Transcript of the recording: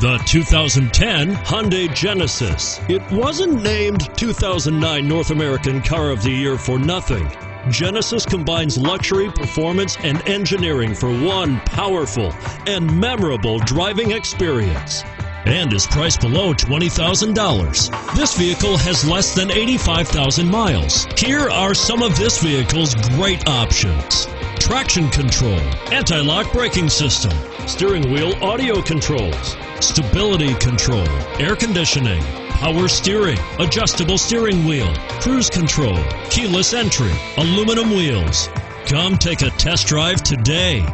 The 2010 Hyundai Genesis. It wasn't named 2009 North American Car of the Year for nothing. Genesis combines luxury, performance, and engineering for one powerful and memorable driving experience and is priced below $20,000. This vehicle has less than 85,000 miles. Here are some of this vehicle's great options. Traction control, anti-lock braking system, steering wheel audio controls, stability control, air conditioning, power steering, adjustable steering wheel, cruise control, keyless entry, aluminum wheels. Come take a test drive today.